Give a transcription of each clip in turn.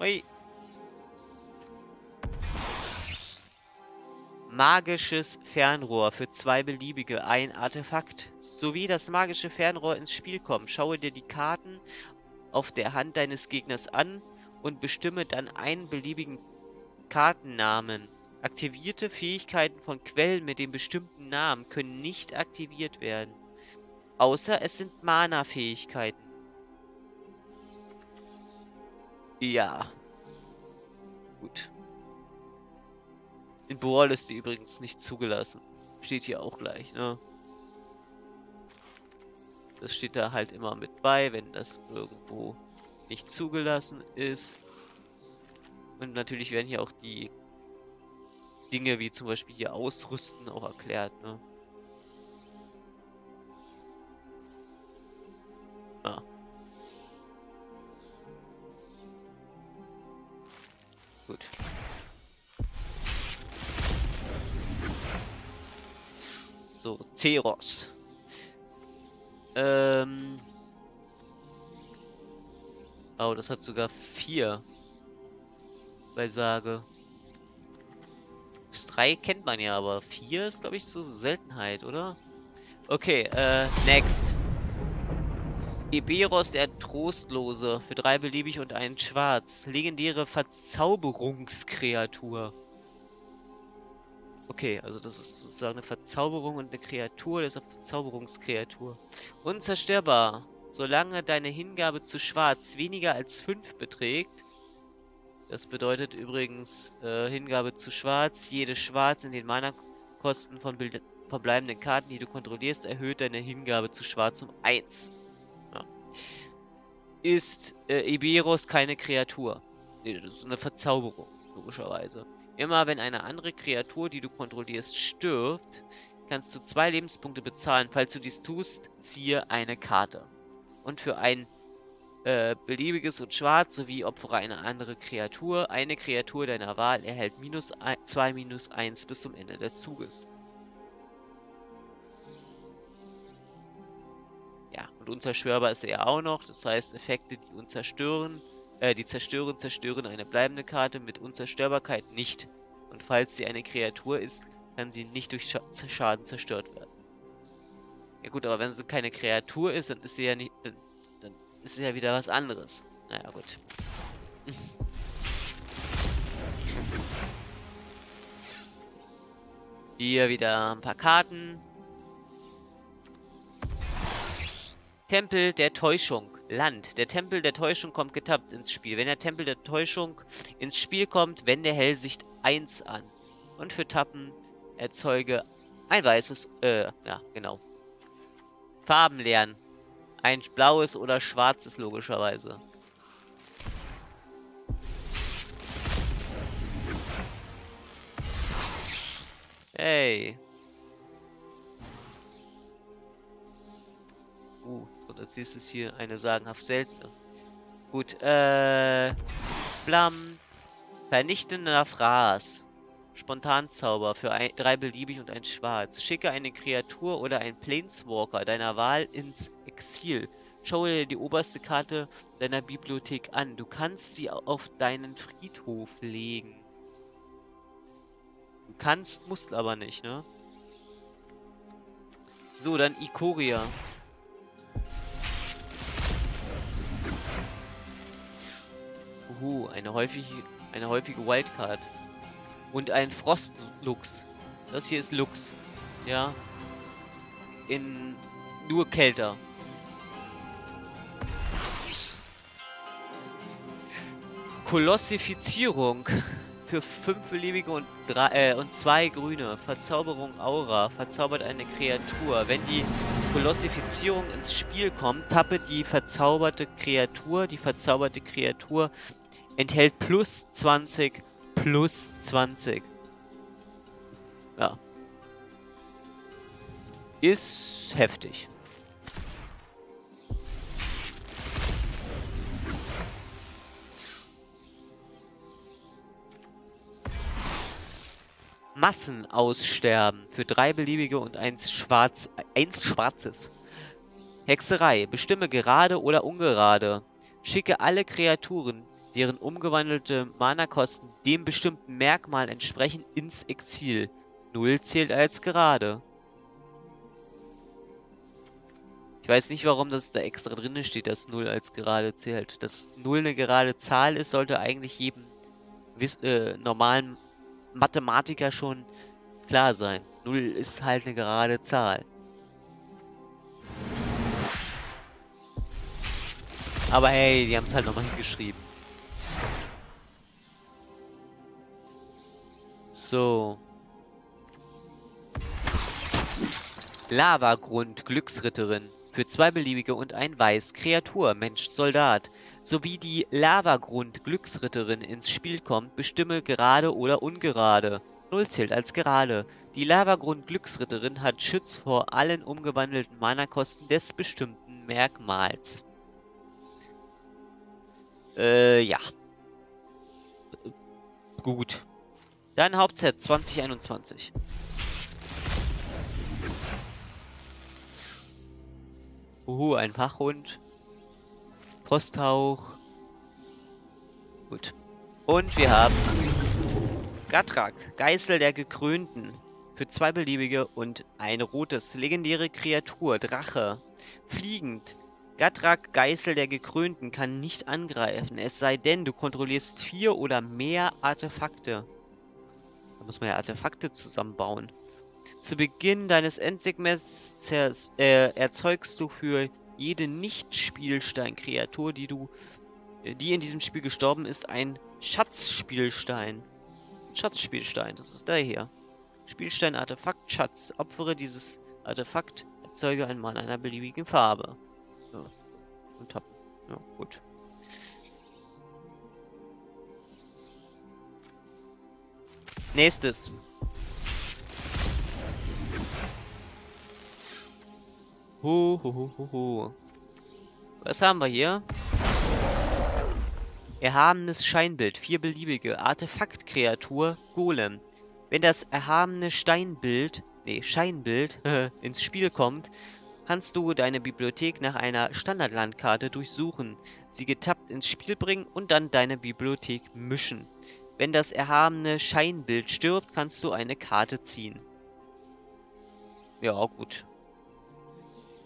Ui. Magisches Fernrohr für zwei beliebige, ein Artefakt. Sowie das magische Fernrohr ins Spiel kommt, schaue dir die Karten auf der Hand deines Gegners an und bestimme dann einen beliebigen Kartennamen. Aktivierte Fähigkeiten von Quellen mit dem bestimmten Namen können nicht aktiviert werden. Außer es sind Mana-Fähigkeiten. Ja. Gut. In Boal ist die übrigens nicht zugelassen. Steht hier auch gleich, ne? Das steht da halt immer mit bei, wenn das irgendwo nicht zugelassen ist. Und natürlich werden hier auch die Dinge wie zum Beispiel hier Ausrüsten auch erklärt, ne? Ceros. Ähm. Oh, das hat sogar vier. Bei Sage. Bis drei kennt man ja, aber vier ist, glaube ich, so Seltenheit, oder? Okay, äh, next. Eberos, der Trostlose, für drei beliebig und einen schwarz. Legendäre Verzauberungskreatur. Okay, also das ist sozusagen eine Verzauberung und eine Kreatur, das ist eine Verzauberungskreatur. Unzerstörbar. Solange deine Hingabe zu Schwarz weniger als 5 beträgt, das bedeutet übrigens äh, Hingabe zu Schwarz, jede Schwarz in den Mana-Kosten von verbleibenden Karten, die du kontrollierst, erhöht deine Hingabe zu Schwarz um 1. Ja. Ist äh, Iberos keine Kreatur. Nee, das ist eine Verzauberung, logischerweise. Immer wenn eine andere Kreatur, die du kontrollierst, stirbt, kannst du zwei Lebenspunkte bezahlen. Falls du dies tust, ziehe eine Karte. Und für ein äh, beliebiges und schwarz sowie opfere eine andere Kreatur. Eine Kreatur deiner Wahl erhält minus 2 minus 1 bis zum Ende des Zuges. Ja, und unzerstörbar ist er ja auch noch. Das heißt, Effekte, die uns zerstören, äh, die zerstören, zerstören eine bleibende Karte mit Unzerstörbarkeit nicht. Und falls sie eine Kreatur ist, kann sie nicht durch Sch Schaden zerstört werden. Ja gut, aber wenn sie keine Kreatur ist, dann ist sie ja nicht. Dann, dann ist sie ja wieder was anderes. Naja, gut. Hier wieder ein paar Karten. Tempel der Täuschung. Land. Der Tempel der Täuschung kommt getappt ins Spiel. Wenn der Tempel der Täuschung ins Spiel kommt, wende Hellsicht 1 an. Und für Tappen erzeuge ein weißes, äh, ja, genau. Farben lernen. Ein blaues oder schwarzes logischerweise. Hey. Uh, und als nächstes hier eine sagenhaft seltene. Gut, äh... Blam. Vernichtender Fraß. Spontanzauber für ein, drei beliebig und ein schwarz. Schicke eine Kreatur oder einen Planeswalker deiner Wahl ins Exil. Schaue dir die oberste Karte deiner Bibliothek an. Du kannst sie auf deinen Friedhof legen. Du kannst, musst aber nicht, ne? So, dann Ikoria. Uhu, eine häufige, eine häufige Wildcard. Und ein Frostlux. Das hier ist Lux. Ja. In nur kälter. Kolossifizierung. Für fünf beliebige und, drei, äh, und zwei grüne. Verzauberung Aura. Verzaubert eine Kreatur. Wenn die Kolossifizierung ins Spiel kommt, tappe die verzauberte Kreatur. Die verzauberte Kreatur enthält plus 20 plus 20. Ja. Ist heftig. Massenaussterben für drei beliebige und eins schwarz, eins schwarzes. Hexerei. Bestimme gerade oder ungerade. Schicke alle Kreaturen, deren umgewandelte Mana-Kosten dem bestimmten Merkmal entsprechen, ins Exil. 0 zählt als gerade. Ich weiß nicht, warum das da extra drin steht, dass 0 als gerade zählt. Dass 0 eine gerade Zahl ist, sollte eigentlich jedem äh, normalen Mathematiker schon klar sein. 0 ist halt eine gerade Zahl. Aber hey, die haben es halt nochmal hingeschrieben. So. Lavagrund, Glücksritterin. Für zwei beliebige und ein Weiß, Kreatur, Mensch, Soldat. Sowie die Lavagrund, Glücksritterin ins Spiel kommt, bestimme gerade oder ungerade. Null zählt als gerade. Die Lavagrund, Glücksritterin hat Schutz vor allen umgewandelten Mana-Kosten des bestimmten Merkmals. Äh, ja. Gut. Dann Hauptset 2021. Uhu, ein Wachhund. Frosthauch. Gut. Und wir haben Gatrak, Geißel der Gekrönten. Für zwei beliebige und ein rotes. Legendäre Kreatur, Drache. Fliegend. Gatrak, Geißel der Gekrönten, kann nicht angreifen, es sei denn, du kontrollierst vier oder mehr Artefakte. Muss man ja Artefakte zusammenbauen. Zu Beginn deines Endsegments äh, erzeugst du für jede Nicht-Spielstein-Kreatur, die du, äh, die in diesem Spiel gestorben ist, ein Schatzspielstein. Schatzspielstein, das ist der hier. Spielstein, Artefakt, Schatz. Opfere dieses Artefakt, erzeuge ein Mann einer beliebigen Farbe. So. Und hab. Ja, gut. Nächstes. Hu, hu, hu, hu. Was haben wir hier? Erhabenes Scheinbild. Vier beliebige. Artefaktkreatur. Golem. Wenn das erhabene Steinbild, nee, Scheinbild, ins Spiel kommt, kannst du deine Bibliothek nach einer Standardlandkarte durchsuchen, sie getappt ins Spiel bringen und dann deine Bibliothek mischen. Wenn das erhabene Scheinbild stirbt, kannst du eine Karte ziehen. Ja, gut.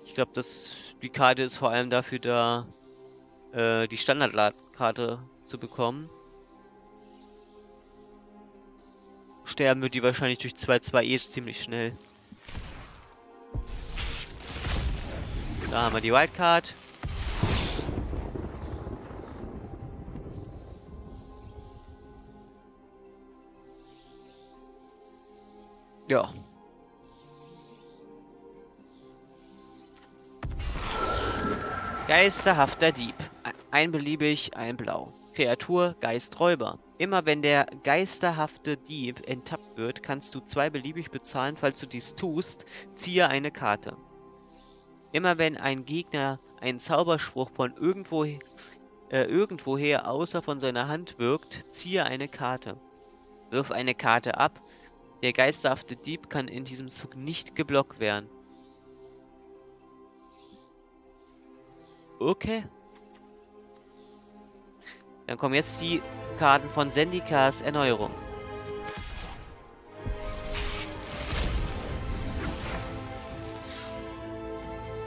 Ich glaube, die Karte ist vor allem dafür da, äh, die Standardkarte zu bekommen. Sterben wird die wahrscheinlich durch 2-2 eh ziemlich schnell. Da haben wir die Wildcard. Ja. Geisterhafter Dieb. Ein beliebig, ein blau. Kreatur, Geisträuber. Immer wenn der geisterhafte Dieb enttappt wird, kannst du zwei beliebig bezahlen. Falls du dies tust, ziehe eine Karte. Immer wenn ein Gegner einen Zauberspruch von irgendwo, äh, irgendwoher außer von seiner Hand wirkt, ziehe eine Karte. Wirf eine Karte ab. Der geisterhafte Dieb kann in diesem Zug nicht geblockt werden. Okay. Dann kommen jetzt die Karten von Sendikas Erneuerung.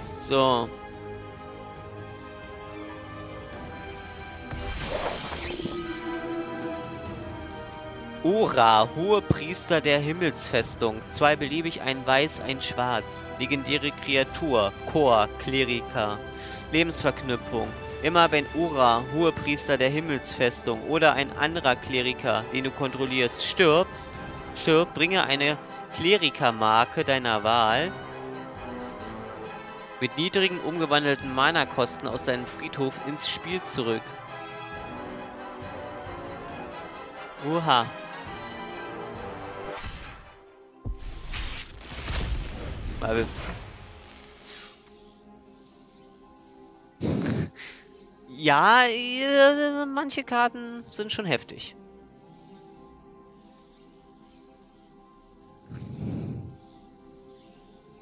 So. Ura, hohe Priester der Himmelsfestung. Zwei beliebig, ein weiß, ein schwarz. Legendäre Kreatur. Chor, Kleriker. Lebensverknüpfung. Immer wenn Ura, Hohepriester der Himmelsfestung oder ein anderer Kleriker, den du kontrollierst, stirbst, stirbt, bringe eine Klerikermarke deiner Wahl mit niedrigen umgewandelten Mana-Kosten aus deinem Friedhof ins Spiel zurück. Oha. Mal Ja, äh, manche Karten sind schon heftig.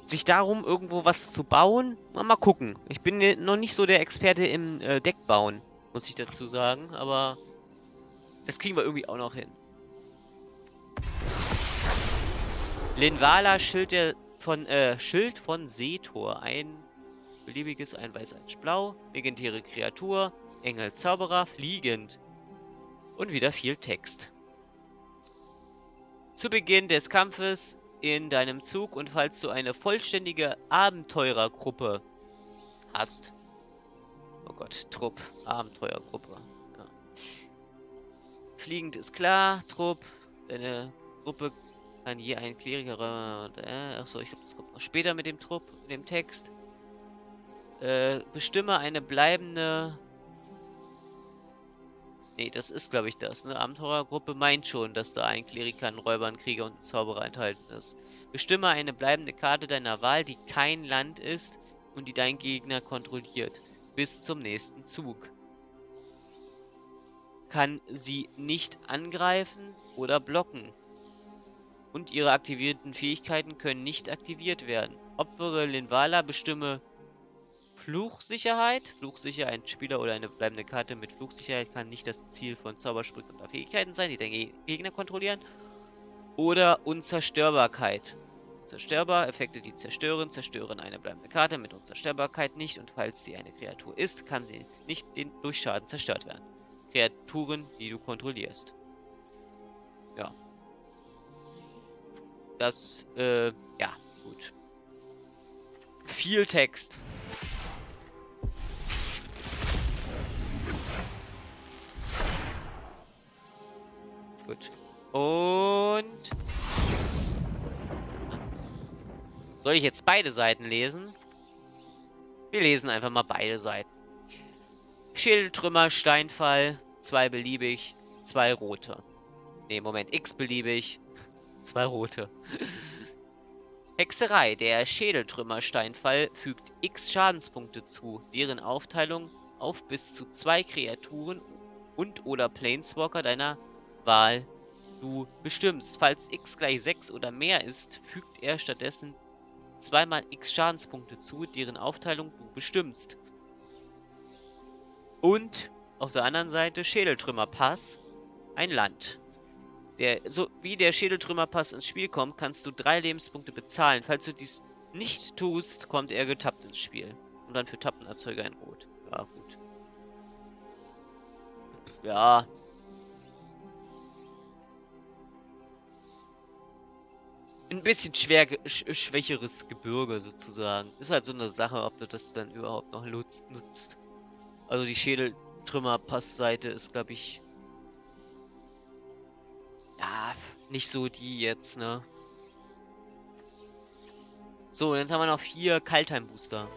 Sich darum irgendwo was zu bauen, mal, gucken. Ich bin noch nicht so der Experte im äh, Deckbauen, muss ich dazu sagen, aber Das kriegen wir irgendwie auch noch hin. Linvala, Schild, der von, äh, Schild von Seetor. Ein beliebiges, ein weiß, ein blau. Legendäre Kreatur. Engel, Zauberer, fliegend. Und wieder viel Text. Zu Beginn des Kampfes in deinem Zug und falls du eine vollständige Abenteurergruppe hast. Oh Gott, Trupp, Abenteurergruppe. Ja. Fliegend ist klar, Trupp, deine Gruppe kann je ein Kleriker... Äh, achso, ich glaube, das kommt noch später mit dem Trupp, mit dem Text. Äh, bestimme eine bleibende Nee, das ist, glaube ich, das. Eine Abenteurergruppe meint schon, dass da ein Kleriker, ein Räuber, ein Krieger und ein Zauberer enthalten ist. Bestimme eine bleibende Karte deiner Wahl, die kein Land ist und die dein Gegner kontrolliert. Bis zum nächsten Zug. Kann sie nicht angreifen oder blocken. Und ihre aktivierten Fähigkeiten können nicht aktiviert werden. Opfere Linvala, bestimme Fluchsicherheit. Fluchsicher, ein Spieler oder eine bleibende Karte mit Fluchsicherheit kann nicht das Ziel von Zaubersprüchen oder Fähigkeiten sein, die den Gegner kontrollieren. Oder Unzerstörbarkeit. Zerstörbar, Effekte, die zerstören, zerstören eine bleibende Karte mit Unzerstörbarkeit nicht und falls sie eine Kreatur ist, kann sie nicht durch Schaden zerstört werden. Kreaturen, die du kontrollierst. Das, äh, ja, gut. Viel Text. Gut. Und... Soll ich jetzt beide Seiten lesen? Wir lesen einfach mal beide Seiten. Schädeltrümmer, Steinfall, zwei beliebig, zwei rote. Ne, Moment, x beliebig, zwei rote. Hexerei, der Schädeltrümmer-Steinfall fügt x Schadenspunkte zu, deren Aufteilung auf bis zu zwei Kreaturen und oder Planeswalker deiner Wahl du bestimmst. Falls x gleich 6 oder mehr ist, fügt er stattdessen zweimal x Schadenspunkte zu, deren Aufteilung du bestimmst. Und auf der anderen Seite Schädeltrümmerpass, ein Land. Der, so wie der Schädeltrümmerpass ins Spiel kommt, kannst du drei Lebenspunkte bezahlen. Falls du dies nicht tust, kommt er getappt ins Spiel. Und dann für Tappenerzeuger in Rot. Ja, gut. Ja, ein bisschen schwer, sch schwächeres Gebirge sozusagen. Ist halt so eine Sache, ob du das dann überhaupt noch nutzt. nutzt. Also die Schädeltrümmer-Passseite ist, glaube ich, ja, nicht so die jetzt, ne? So, jetzt haben wir noch vier Kaltheim-Booster.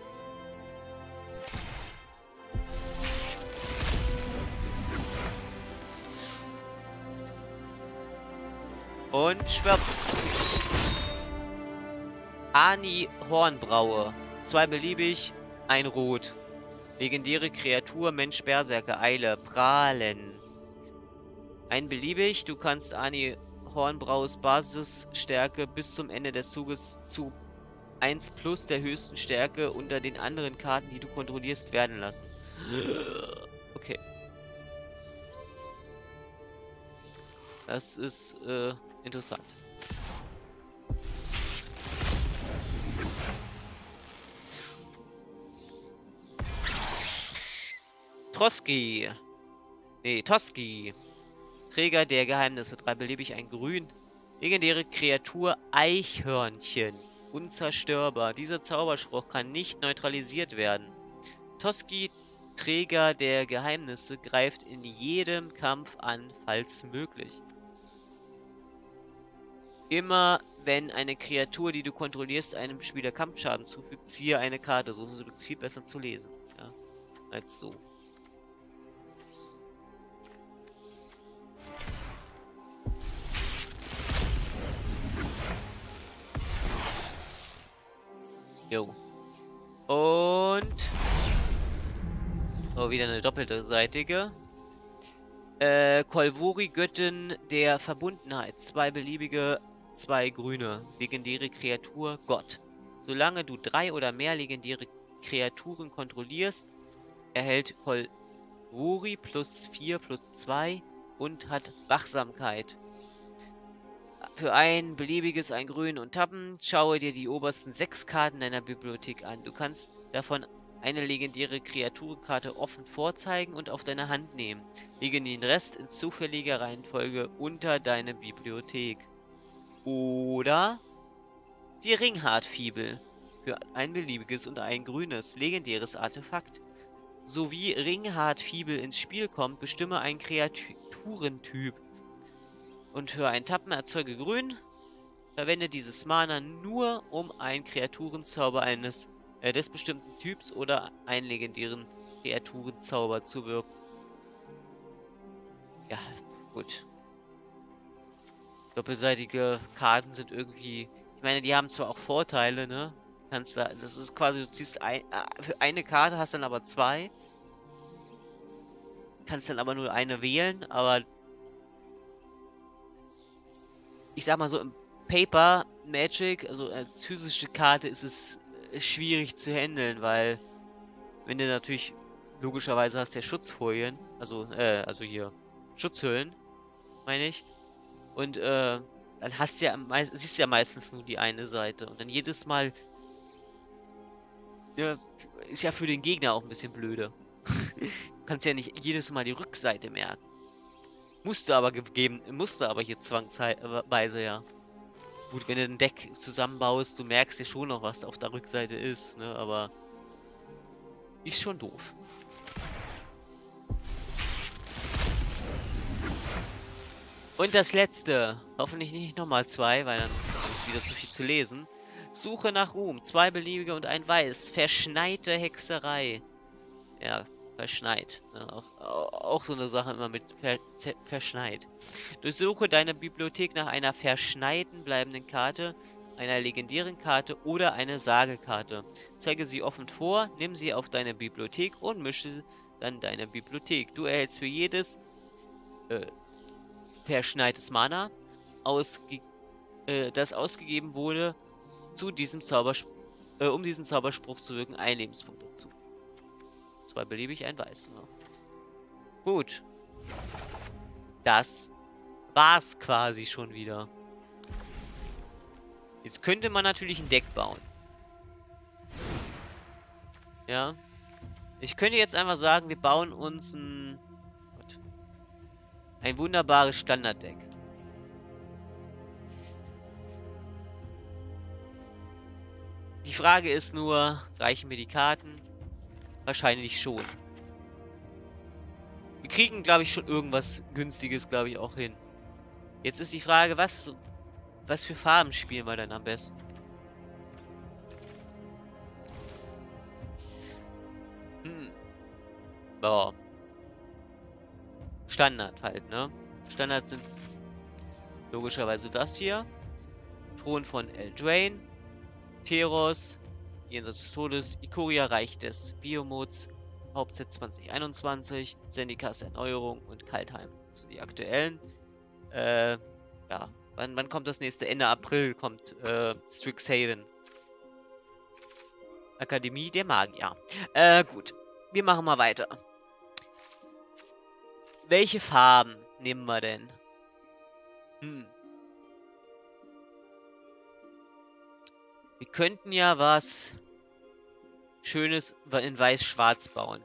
Und schwupps. Ani Hornbraue. Zwei beliebig, ein Rot. Legendäre Kreatur, Mensch, Berserker, Eile, Prahlen. Ein beliebig, du kannst Ani Hornbraues Basisstärke bis zum Ende des Zuges zu 1 plus der höchsten Stärke unter den anderen Karten, die du kontrollierst, werden lassen. Okay. Das ist äh, interessant. Troski. Nee, Toski. Träger der Geheimnisse. Drei beliebig, ein Grün. Legendäre Kreatur Eichhörnchen. Unzerstörbar. Dieser Zauberspruch kann nicht neutralisiert werden. Toski, Träger der Geheimnisse, greift in jedem Kampf an, falls möglich. Immer wenn eine Kreatur, die du kontrollierst, einem Spieler Kampfschaden zufügt, ziehe eine Karte. So ist es viel besser zu lesen. Ja, als so. Jo. Und... Oh, wieder eine doppelte seitige. Äh, Kolvori, Göttin der Verbundenheit. Zwei beliebige, zwei grüne. Legendäre Kreatur, Gott. Solange du drei oder mehr legendäre Kreaturen kontrollierst, erhält Kolvori plus 4 plus 2 und hat Wachsamkeit. Für ein beliebiges ein Grün und Tappen schaue dir die obersten sechs Karten deiner Bibliothek an. Du kannst davon eine legendäre Kreaturenkarte offen vorzeigen und auf deine Hand nehmen. Lege den Rest in zufälliger Reihenfolge unter deine Bibliothek. Oder die Ringhard-Fibel für ein beliebiges und ein grünes legendäres Artefakt. Sowie Ringhard-Fibel ins Spiel kommt, bestimme einen Kreaturentyp. Und für ein Tappen erzeuge grün. Verwende dieses Mana nur, um einen Kreaturenzauber eines äh, des bestimmten Typs oder einen legendären Kreaturenzauber zu wirken. Ja, gut. Doppelseitige Karten sind irgendwie... Ich meine, die haben zwar auch Vorteile, ne? Kannst da... Das ist quasi, du ziehst ein, äh, für eine Karte, hast dann aber zwei. Kannst dann aber nur eine wählen, aber... Ich sag mal so, im Paper Magic, also als physische Karte, ist es schwierig zu handeln, weil wenn du natürlich logischerweise hast ja Schutzfolien, also äh, also hier Schutzhüllen, meine ich, und äh, dann hast du ja meist, siehst du ja meistens nur die eine Seite und dann jedes Mal ja, ist ja für den Gegner auch ein bisschen blöde. du kannst ja nicht jedes Mal die Rückseite merken. Musste aber gegeben, musste aber hier zwangsweise ja. Gut, wenn du ein Deck zusammenbaust, du merkst ja schon noch, was auf der Rückseite ist, ne? Aber ist schon doof. Und das letzte. Hoffentlich nicht nochmal zwei, weil dann ist wieder zu viel zu lesen. Suche nach Ruhm. Zwei beliebige und ein Weiß. Verschneite Hexerei. Ja, verschneit. Ja, auch, auch, so eine Sache immer mit ver verschneit. Durchsuche deine Bibliothek nach einer verschneiten bleibenden Karte, einer legendären Karte oder einer Sagelkarte. Zeige sie offen vor, nimm sie auf deine Bibliothek und mische dann deine Bibliothek. Du erhältst für jedes äh, verschneites Mana, ausge äh, das ausgegeben wurde, zu diesem Zauberspruch, äh, um diesen Zauberspruch zu wirken, ein Lebenspunkt dazu. Zwei beliebig, ein weiß. Ne? Gut. Das war's quasi schon wieder. Jetzt könnte man natürlich ein Deck bauen. Ja. Ich könnte jetzt einfach sagen, wir bauen uns ein... Ein wunderbares Standarddeck. Die Frage ist nur, reichen mir die Karten? Wahrscheinlich schon. Wir kriegen, glaube ich, schon irgendwas Günstiges, glaube ich, auch hin. Jetzt ist die Frage, was, was für Farben spielen wir denn am besten? Hm. Boah. Standard halt, ne? Standard sind logischerweise das hier. Thron von Eldraine. Teros, Jenseits des Todes, Ikoria Reich des Biomods, Hauptset 2021, Zendikas Erneuerung und Kaltheim. Das sind die aktuellen. Äh, ja, wann, wann kommt das nächste? Ende April kommt äh, Strixhaven. Akademie der Magier. Äh, gut. Wir machen mal weiter. Welche Farben nehmen wir denn? Hm. Wir könnten ja was Schönes in weiß-schwarz bauen.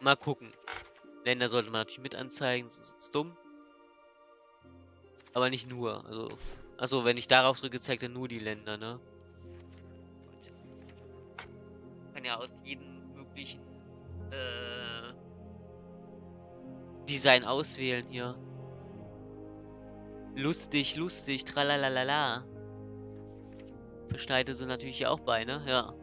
Mal gucken. Länder sollte man natürlich mit anzeigen, das ist dumm. Aber nicht nur. Also, also wenn ich darauf drücke, zeigt er nur die Länder, ne? Kann ja aus jedem möglichen äh, Design auswählen hier. Lustig, lustig, tralalala. Verschneite sind natürlich hier auch bei, ne? Ja.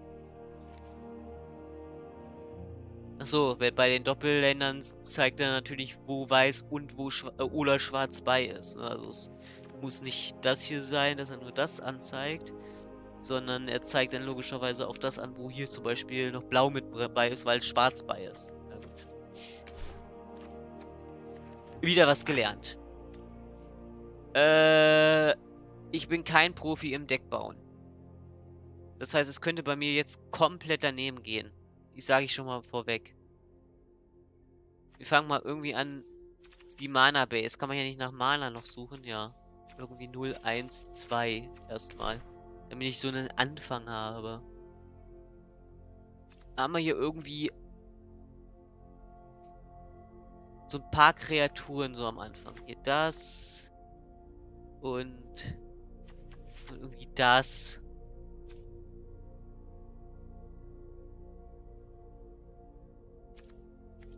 Achso, bei den Doppelländern zeigt er natürlich, wo weiß und wo schwa äh, oder schwarz bei ist. Also es muss nicht das hier sein, dass er nur das anzeigt, sondern er zeigt dann logischerweise auch das an, wo hier zum Beispiel noch blau mit bei ist, weil schwarz bei ist. Wieder was gelernt. Äh, Ich bin kein Profi im Deck bauen. Das heißt, es könnte bei mir jetzt komplett daneben gehen. Die sage ich schon mal vorweg. Wir fangen mal irgendwie an. Die Mana Base. Kann man ja nicht nach Mana noch suchen? Ja. Irgendwie 0, 1, 2 erstmal. Damit ich so einen Anfang habe. Haben wir hier irgendwie so ein paar Kreaturen so am Anfang. Hier das und, und irgendwie das.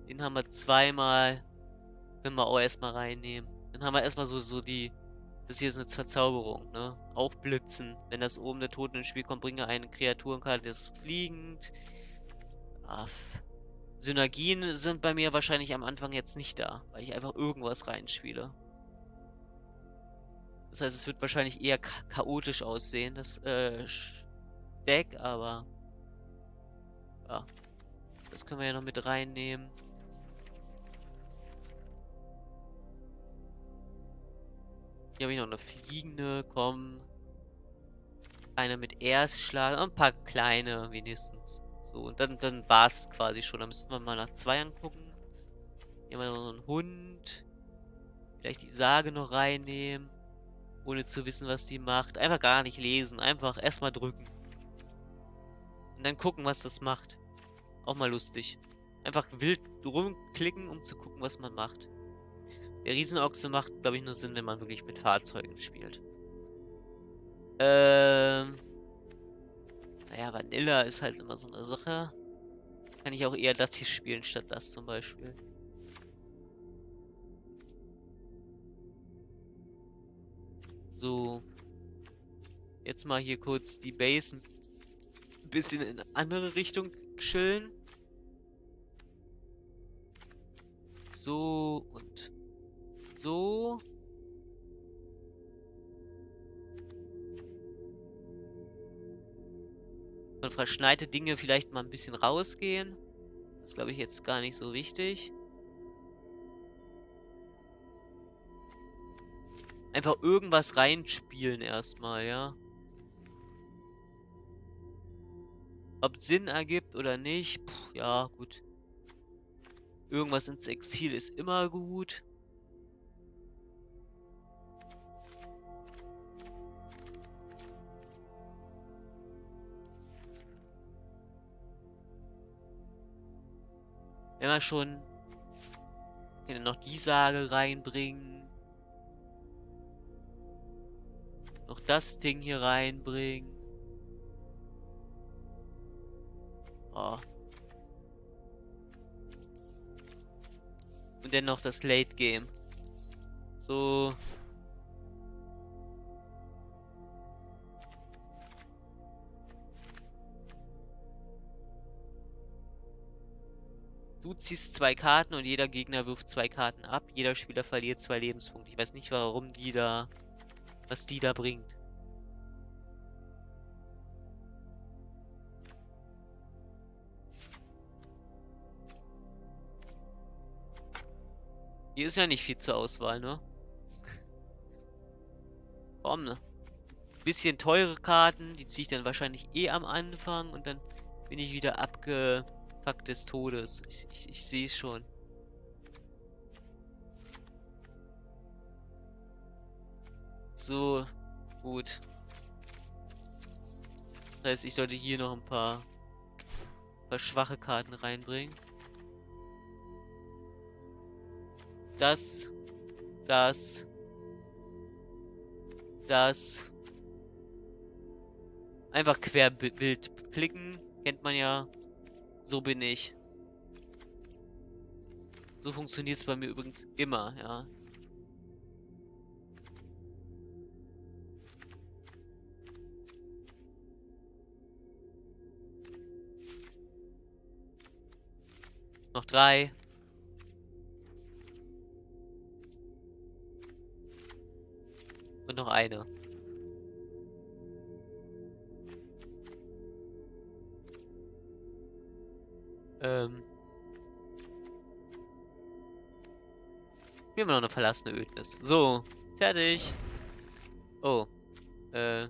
Den haben wir zweimal. Können wir auch erstmal reinnehmen. Dann haben wir erstmal so, so die. Das hier ist eine Verzauberung, ne? Aufblitzen. Wenn das oben der Toten ins Spiel kommt, bringe eine Kreaturenkarte, das fliegend. Ach, Synergien sind bei mir wahrscheinlich am Anfang jetzt nicht da, weil ich einfach irgendwas reinspiele. Das heißt, es wird wahrscheinlich eher chaotisch aussehen, das äh, Deck, aber ja, das können wir ja noch mit reinnehmen. Hier habe ich noch eine fliegende, komm. Eine mit Erstschlag, ein paar kleine wenigstens. So, und dann, dann war es quasi schon. Da müssten wir mal nach zwei angucken. Hier noch so einen Hund. Vielleicht die Sage noch reinnehmen. Ohne zu wissen, was die macht. Einfach gar nicht lesen. Einfach erstmal drücken. Und dann gucken, was das macht. Auch mal lustig. Einfach wild rumklicken, um zu gucken, was man macht. Der Riesenochse macht, glaube ich, nur Sinn, wenn man wirklich mit Fahrzeugen spielt. Ähm... Naja, Vanilla ist halt immer so eine Sache. Kann ich auch eher das hier spielen, statt das zum Beispiel. So. Jetzt mal hier kurz die Base ein bisschen in eine andere Richtung chillen. So und so. Von verschneite Dinge vielleicht mal ein bisschen rausgehen. Das glaube ich jetzt gar nicht so wichtig. Einfach irgendwas reinspielen erstmal, ja. Ob Sinn ergibt oder nicht, Puh, ja, gut. Irgendwas ins Exil ist immer gut. Wenn wir schon können noch die Sage reinbringen. Noch das Ding hier reinbringen. Oh. Und dann noch das Late Game. So. Du ziehst zwei Karten und jeder Gegner wirft zwei Karten ab. Jeder Spieler verliert zwei Lebenspunkte. Ich weiß nicht, warum die da... Was die da bringt. Hier ist ja nicht viel zur Auswahl, ne? Komm, ne? Bisschen teure Karten, die ziehe ich dann wahrscheinlich eh am Anfang und dann bin ich wieder abge... Fakt des Todes. Ich, ich, ich sehe es schon. So, gut. Das heißt, ich sollte hier noch ein paar, paar schwache Karten reinbringen. Das, das, das. Einfach querbild klicken, kennt man ja. So bin ich. So funktioniert es bei mir übrigens immer, ja. Noch drei. Und noch eine. Ähm. Wir haben noch eine verlassene Ödnis. So, fertig. Oh, Äh,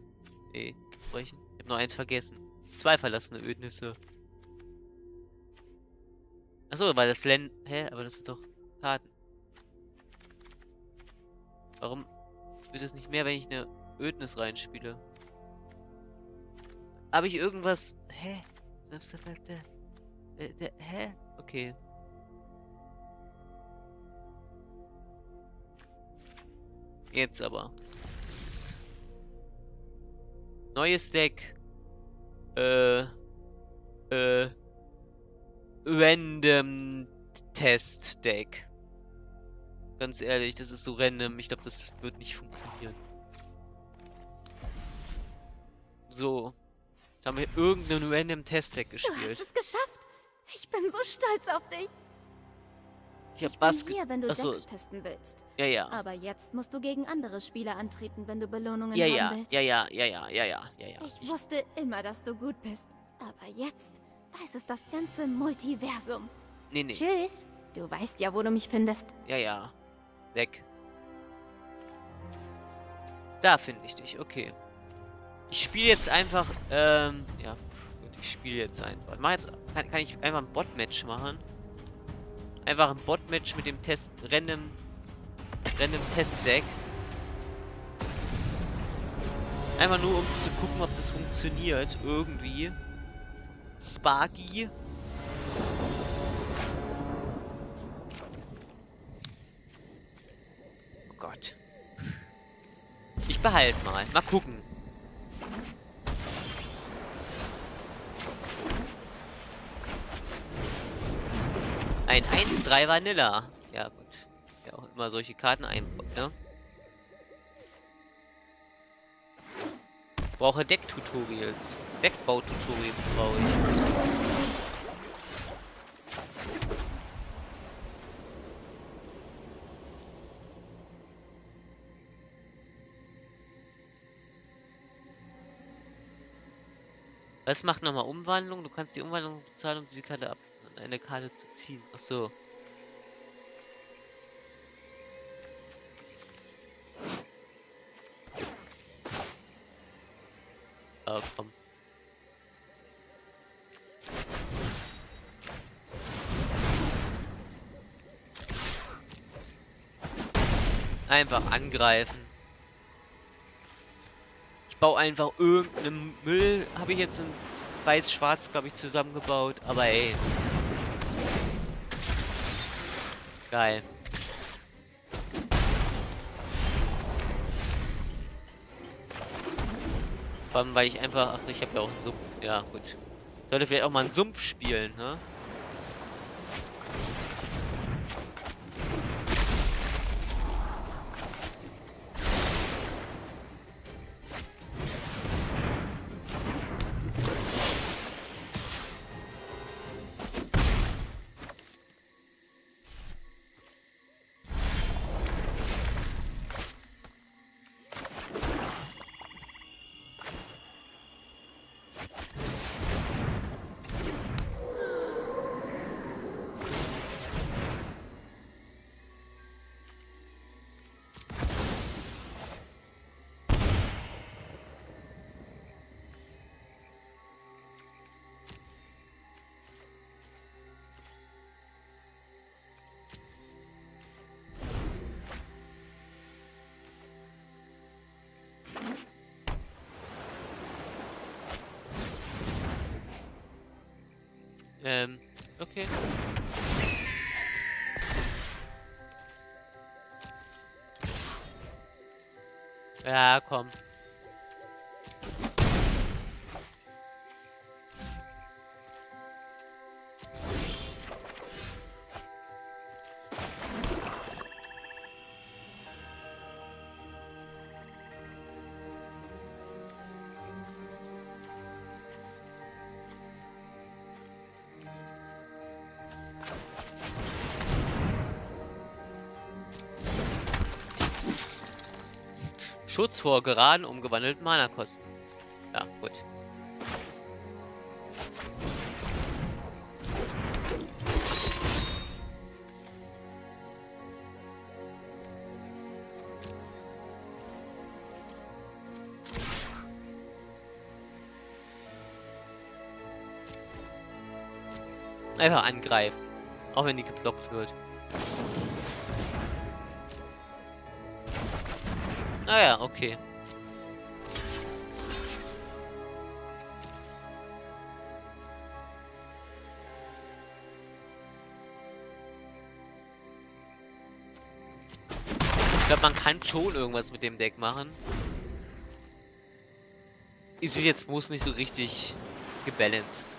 nee, sprechen. Ich hab noch eins vergessen. Zwei verlassene Ödnisse. Achso, weil das Len... Hä? Aber das ist doch Karten. Warum wird es nicht mehr, wenn ich eine Ödnis reinspiele? Habe ich irgendwas... Hä? Hä? Okay. Jetzt aber. Neues Deck. Äh. Äh. Random Test Deck. Ganz ehrlich, das ist so random. Ich glaube, das wird nicht funktionieren. So. Jetzt haben wir irgendein random Test Deck gespielt. Du hast es geschafft. Ich bin so stolz auf dich. Ich hab was hier, wenn du Achso. Decks testen willst. Ja, ja. Aber jetzt musst du gegen andere Spieler antreten, wenn du Belohnungen ja, haben ja. willst. Ja, ja, ja, ja, ja, ja, ja, ja. Ich, ich wusste immer, dass du gut bist. Aber jetzt weiß es das ganze Multiversum. Nee, nee. Tschüss. Du weißt ja, wo du mich findest. Ja, ja. Weg. Da finde ich dich, okay. Ich spiele jetzt einfach, ähm, ja, ich spiele jetzt einfach. Mach jetzt, kann, kann ich einfach ein Bot-Match machen? Einfach ein Bot-Match mit dem Test, random, random Test-Deck. Einfach nur, um zu gucken, ob das funktioniert, irgendwie. Sparky. Oh Gott. Ich behalte mal. Mal gucken. Ein 1-3 Vanilla. Ja, gut. Ja, auch immer solche Karten einbauen, ne? Brauche Deck-Tutorials. Deckbau-Tutorials brauche ich. Was macht nochmal Umwandlung? Du kannst die Umwandlung bezahlen, um diese Karte ab eine Karte zu ziehen. Ach Einfach angreifen. Ich baue einfach irgendeinen Müll. Habe ich jetzt in weiß-schwarz, glaube ich, zusammengebaut. Aber ey. Geil. Vor allem, weil ich einfach... Ach, ich habe ja auch einen Sumpf. Ja, gut. Sollte vielleicht auch mal einen Sumpf spielen, ne? Ähm, okay. Ja, komm. Schutz vor geraden umgewandelten Mana-Kosten. Ja, gut. Einfach angreifen. Auch wenn die geblockt wird. Ah okay. Ich glaube, man kann schon irgendwas mit dem Deck machen. Ist jetzt bloß nicht so richtig gebalanced.